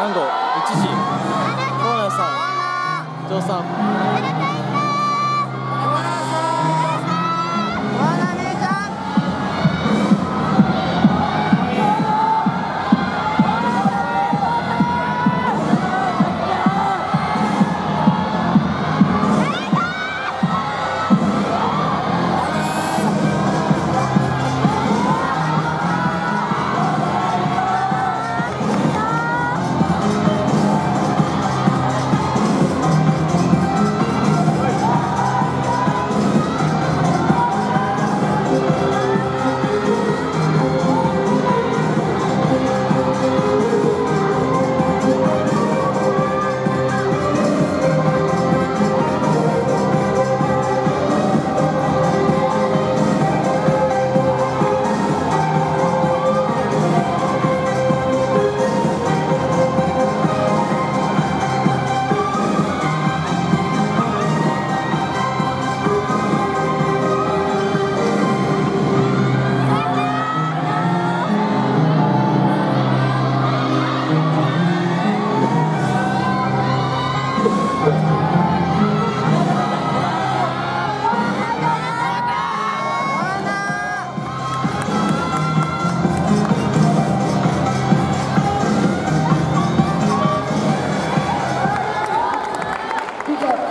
安藤一時、河谷さん、伊藤さん。Good job.